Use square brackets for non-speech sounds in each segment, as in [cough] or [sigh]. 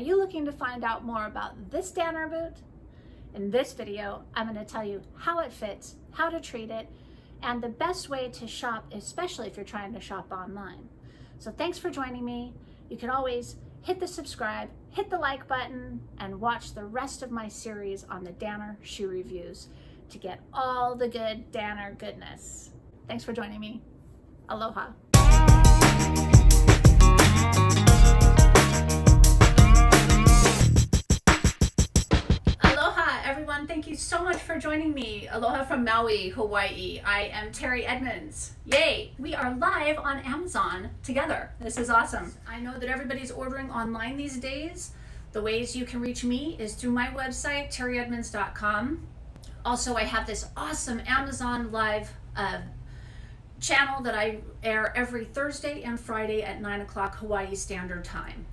Are you looking to find out more about this Danner boot? In this video, I'm going to tell you how it fits, how to treat it, and the best way to shop, especially if you're trying to shop online. So thanks for joining me. You can always hit the subscribe, hit the like button, and watch the rest of my series on the Danner shoe reviews to get all the good Danner goodness. Thanks for joining me. Aloha, joining me. Aloha from Maui, Hawaii. I am Teri Edmonds. Yay! We are live on Amazon together. This is awesome. I know that everybody's ordering online these days. The ways you can reach me is through my website, teriedmonds.com. Also, I have this awesome Amazon Live uh, channel that I air every Thursday and Friday at 9 o'clock Hawaii Standard Time.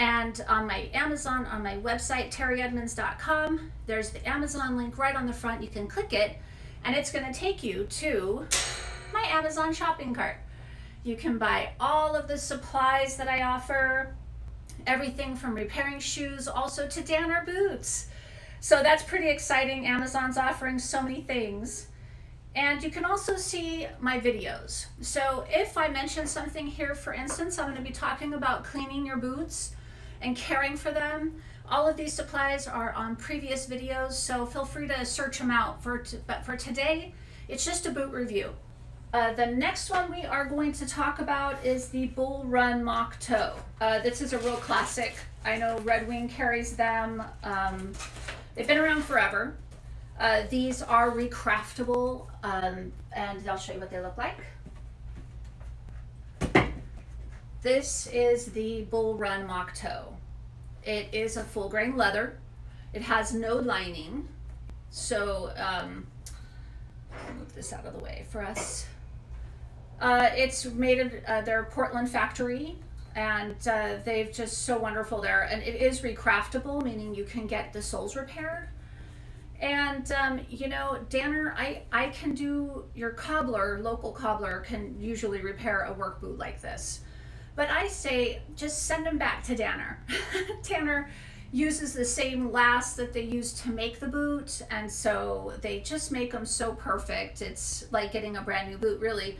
And on my Amazon, on my website, teriedmonds.com, there's the Amazon link right on the front. You can click it, and it's going to take you to my Amazon shopping cart. You can buy all of the supplies that I offer, everything from repairing shoes, also to Danner boots. So that's pretty exciting. Amazon's offering so many things. And you can also see my videos. So if I mention something here, for instance, I'm gonna be talking about cleaning your boots and caring for them. All of these supplies are on previous videos, so feel free to search them out. For but for today, it's just a boot review. Uh, the next one we are going to talk about is the Bull Run Moc Toe. Uh, this is a real classic. I know Red Wing carries them. Um, they've been around forever. Uh, these are recraftable, um, and I'll show you what they look like. This is the Bull Run Moc Toe. It is a full grain leather. It has no lining. So, um, move this out of the way for us. Uh, it's made of uh, their Portland factory and uh, they've just so wonderful there. And it is recraftable, meaning you can get the soles repaired. And um, you know, Danner, I, I can do your cobbler, local cobbler can usually repair a work boot like this. But I say just send them back to Danner. [laughs] Danner uses the same last that they use to make the boot, and so they just make them so perfect. It's like getting a brand new boot, really.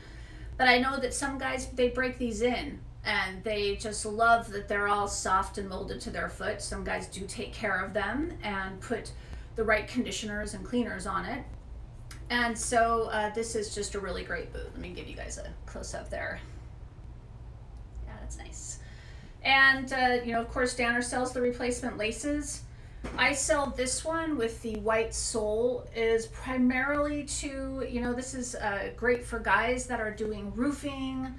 But I know that some guys, they break these in and they just love that they're all soft and molded to their foot. Some guys do take care of them and put the right conditioners and cleaners on it. And so uh, this is just a really great boot. Let me give you guys a close up there. That's nice. And, uh, you know, of course, Danner sells the replacement laces. I sell this one with the white sole is primarily to, you know, this is uh, great for guys that are doing roofing.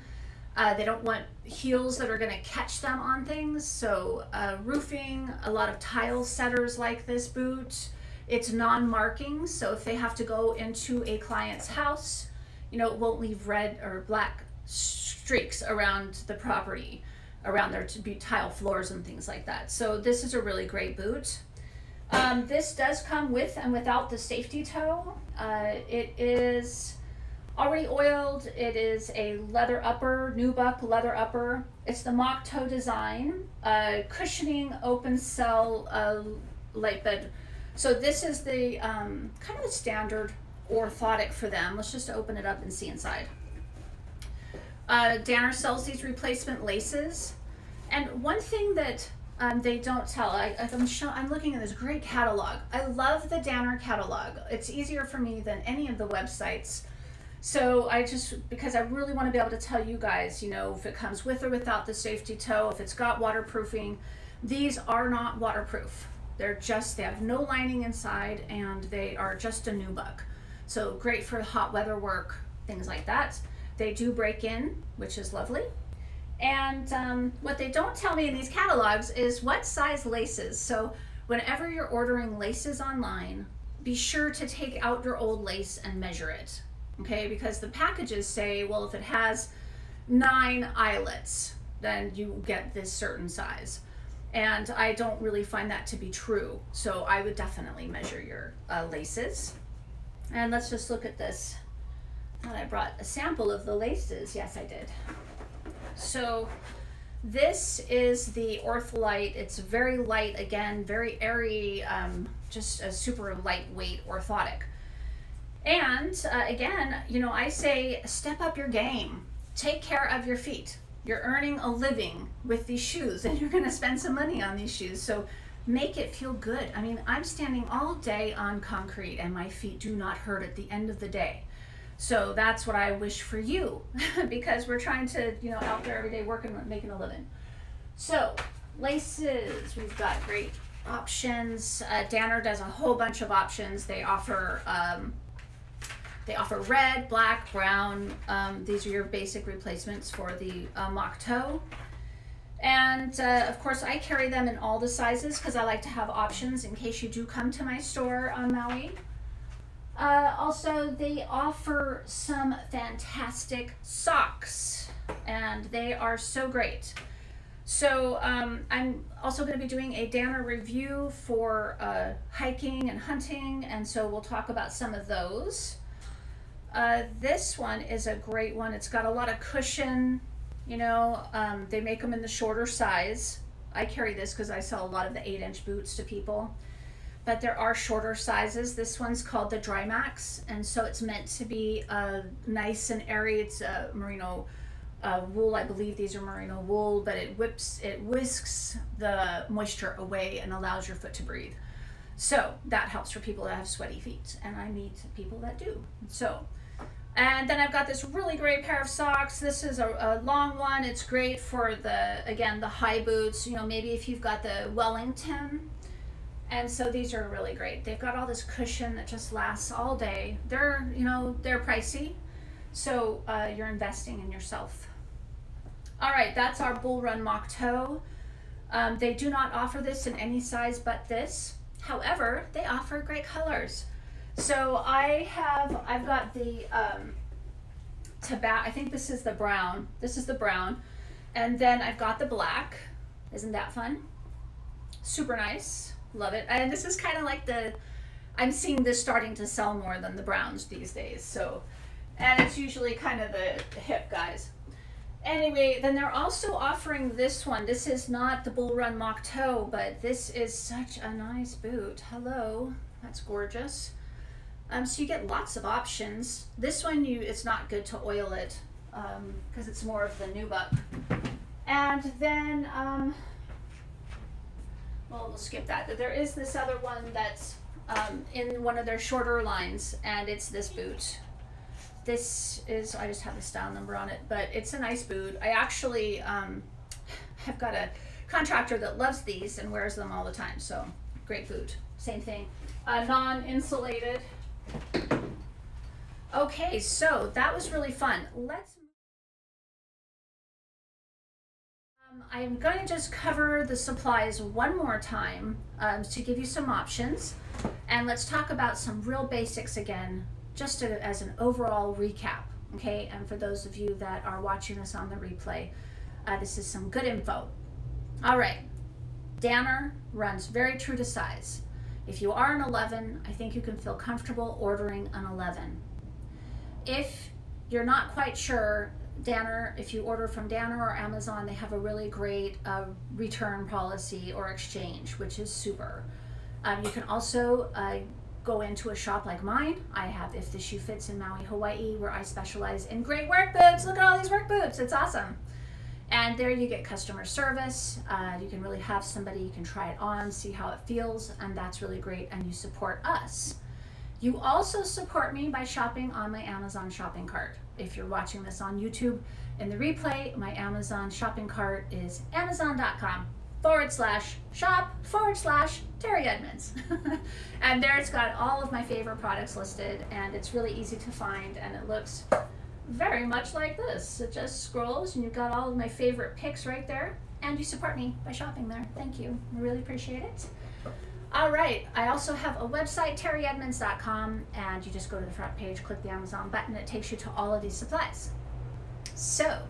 Uh, they don't want heels that are going to catch them on things. So uh, roofing, a lot of tile setters like this boot. It's non-marking, so if they have to go into a client's house, you know, it won't leave red or black streaks around the property, around their tile floors and things like that. So this is a really great boot. Um, this does come with and without the safety toe. Uh, it is already oiled. It is a leather upper, nubuck leather upper. It's the moc toe design, uh, cushioning open cell uh, light bed. So this is the um, kind of the standard orthotic for them. Let's just open it up and see inside. Uh, Danner sells these replacement laces. And one thing that um, they don't tell. I, am I'm looking at this great catalog. I love the Danner catalog. It's easier for me than any of the websites. So I just, because I really want to be able to tell you guys, you know, if it comes with or without the safety toe, if it's got waterproofing, these are not waterproof. They're just, they have no lining inside and they are just a nubuck. So great for hot weather work, things like that. They do break in, which is lovely. And um, what they don't tell me in these catalogs is what size laces. So whenever you're ordering laces online, be sure to take out your old lace and measure it. Okay, because the packages say, well, if it has nine eyelets, then you get this certain size. And I don't really find that to be true. So I would definitely measure your uh, laces. And let's just look at this. And I brought a sample of the laces. Yes, I did. So This is the Ortholite. It's very light, again, very airy, um, just a super lightweight orthotic. And uh, again, you know, I say step up your game. Take care of your feet. You're earning a living with these shoes [laughs] and you're going to spend some money on these shoes. So make it feel good. I mean, I'm standing all day on concrete and my feet do not hurt at the end of the day. So that's what I wish for you [laughs] because we're trying to, you know, out there every day working, making a living. So laces, we've got great options. Uh, Danner does a whole bunch of options. They offer um, they offer red, black, brown. Um, these are your basic replacements for the uh, moc toe. And uh, of course, I carry them in all the sizes because I like to have options in case you do come to my store on Maui. Uh, also, they offer some fantastic socks, and they are so great. So um, I'm also going to be doing a Danner review for uh, hiking and hunting, and so we'll talk about some of those. Uh, this one is a great one. It's got a lot of cushion. You know, um, they make them in the shorter size. I carry this because I sell a lot of the 8-inch boots to people but there are shorter sizes. This one's called the Dry Max, and so it's meant to be uh, nice and airy. It's a merino uh, wool. I believe these are merino wool, but it whips, it whisks the moisture away and allows your foot to breathe. So that helps for people that have sweaty feet, and I meet people that do. So, and then I've got this really great pair of socks. This is a, a long one. It's great for the, again, the high boots. You know, maybe if you've got the Wellington and so these are really great. They've got all this cushion that just lasts all day. They're, you know, they're pricey. So uh, you're investing in yourself. All right, that's our Bull Run Moc Toe. Um, they do not offer this in any size but this. However, they offer great colors. So I have, I've got the um, tobacco, I think this is the brown. This is the brown. And then I've got the black. Isn't that fun? Super nice. Love it. And this is kind of like the, I'm seeing this starting to sell more than the browns these days. So, and it's usually kind of the, the hip guys. Anyway, then they're also offering this one. This is not the Bull Run Moc Toe, but this is such a nice boot. Hello, that's gorgeous. Um, so you get lots of options. This one, you it's not good to oil it because um, it's more of the nubuck. And then um, well, we'll skip that. There is this other one that's um, in one of their shorter lines, and it's this boot. This is, I just have the style number on it, but it's a nice boot. I actually um, [laughs] have got a contractor that loves these and wears them all the time, so great boot. Same thing. Uh, Non-insulated. Okay, so that was really fun. Let's Um, I'm going to just cover the supplies one more time um, to give you some options. And let's talk about some real basics again, just to, as an overall recap. Okay, and for those of you that are watching this on the replay, uh, this is some good info. All right, Danner runs very true to size. If you are an 11, I think you can feel comfortable ordering an 11. If you're not quite sure Danner, if you order from Danner or Amazon, they have a really great uh, return policy or exchange, which is super. Um, you can also uh, go into a shop like mine. I have If the Shoe Fits in Maui, Hawaii, where I specialize in great work boots. Look at all these work boots. It's awesome. And there you get customer service. Uh, you can really have somebody, you can try it on, see how it feels, and that's really great. And you support us. You also support me by shopping on my Amazon shopping cart if you're watching this on YouTube. In the replay, my Amazon shopping cart is amazon.com forward slash shop forward slash Teri Edmonds. [laughs] and there it's got all of my favorite products listed and it's really easy to find and it looks very much like this. It just scrolls and you've got all of my favorite picks right there and you support me by shopping there. Thank you. I really appreciate it. All right, I also have a website, teriedmonds.com, and you just go to the front page, click the Amazon button, it takes you to all of these supplies. So,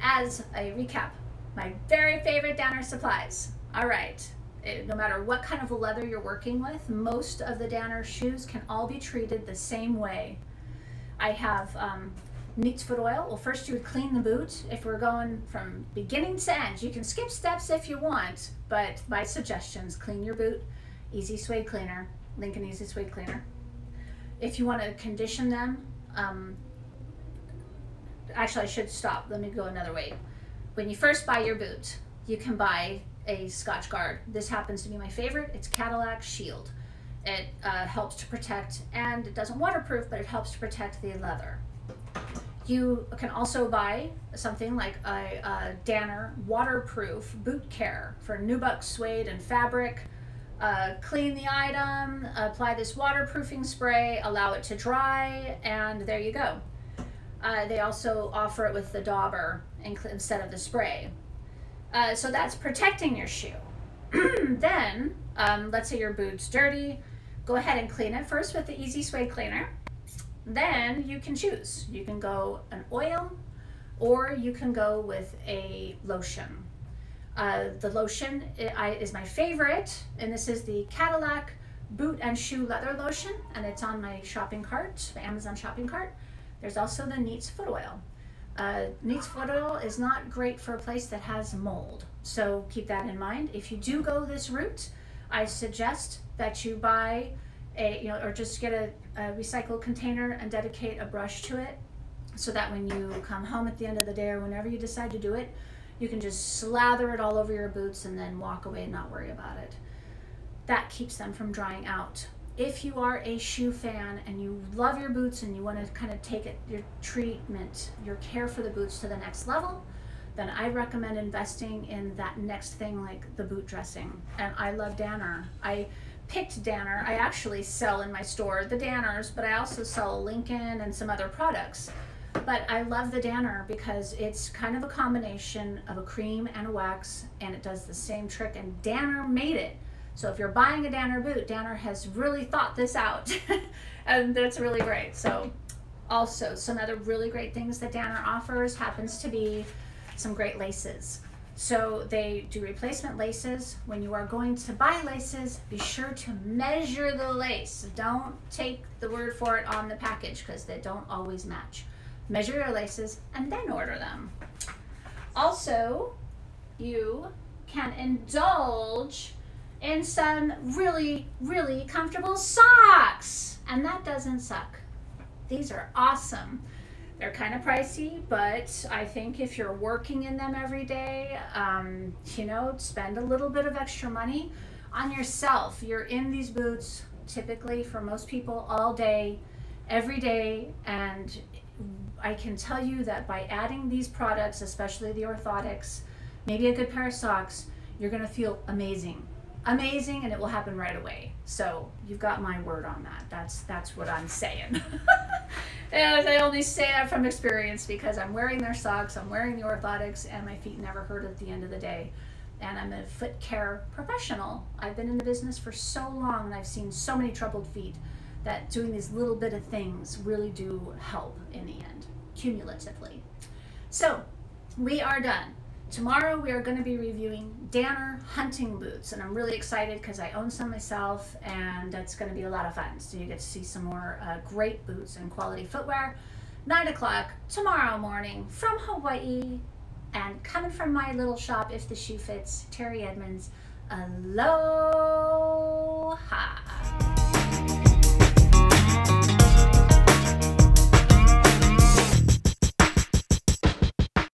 as a recap, my very favorite Danner supplies. All right, it, no matter what kind of leather you're working with, most of the Danner shoes can all be treated the same way. I have um, Neats foot oil. Well, first you would clean the boot. If we're going from beginning to end, you can skip steps if you want, but my suggestions, clean your boot, Easy Suede Cleaner, Lincoln Easy Suede Cleaner. If you want to condition them, um, actually I should stop. Let me go another way. When you first buy your boot, you can buy a Scotchgard. This happens to be my favorite. It's Cadillac Shield. It uh, helps to protect, and it doesn't waterproof, but it helps to protect the leather. You can also buy something like a, a Danner waterproof boot care for nubuck suede and fabric. Uh, clean the item, apply this waterproofing spray, allow it to dry, and there you go. Uh, they also offer it with the dauber instead of the spray. Uh, so that's protecting your shoe. [clears throat] then, um, let's say your boot's dirty, go ahead and clean it first with the Easy Suede Cleaner. Then you can choose. You can go an oil or you can go with a lotion. Uh, the lotion is my favorite, and this is the Cadillac Boot and Shoe Leather Lotion, and it's on my shopping cart, my Amazon shopping cart. There's also the Neats Foot Oil. Uh, Neats Foot Oil is not great for a place that has mold, so keep that in mind. If you do go this route, I suggest that you buy a, you know, or just get a, a recycled container and dedicate a brush to it so that when you come home at the end of the day or whenever you decide to do it, you can just slather it all over your boots and then walk away and not worry about it. That keeps them from drying out. If you are a shoe fan and you love your boots and you want to kind of take it, your treatment, your care for the boots to the next level, then I recommend investing in that next thing like the boot dressing. And I love Danner. I picked Danner. I actually sell in my store the Danners, but I also sell Lincoln and some other products. But I love the Danner because it's kind of a combination of a cream and a wax, and it does the same trick, and Danner made it. So if you're buying a Danner boot, Danner has really thought this out, [laughs] and that's really great. So also, some other really great things that Danner offers happens to be some great laces. So they do replacement laces. When you are going to buy laces, be sure to measure the lace. Don't take the word for it on the package because they don't always match measure your laces, and then order them. Also, you can indulge in some really, really comfortable socks. And that doesn't suck. These are awesome. They're kind of pricey, but I think if you're working in them every day, um, you know, spend a little bit of extra money on yourself. You're in these boots typically for most people all day, every day, and I can tell you that by adding these products, especially the orthotics, maybe a good pair of socks, you're going to feel amazing. Amazing, and it will happen right away. So you've got my word on that. That's that's what I'm saying. [laughs] and I only say that from experience because I'm wearing their socks, I'm wearing the orthotics, and my feet never hurt at the end of the day. And I'm a foot care professional. I've been in the business for so long, and I've seen so many troubled feet that doing these little bit of things really do help in the end, cumulatively. So we are done. Tomorrow we are going to be reviewing Danner hunting boots and I'm really excited because I own some myself and that's going to be a lot of fun. So you get to see some more uh, great boots and quality footwear. 9 o'clock tomorrow morning from Hawaii and coming from my little shop if the shoe fits, Teri Edmonds. Aloha!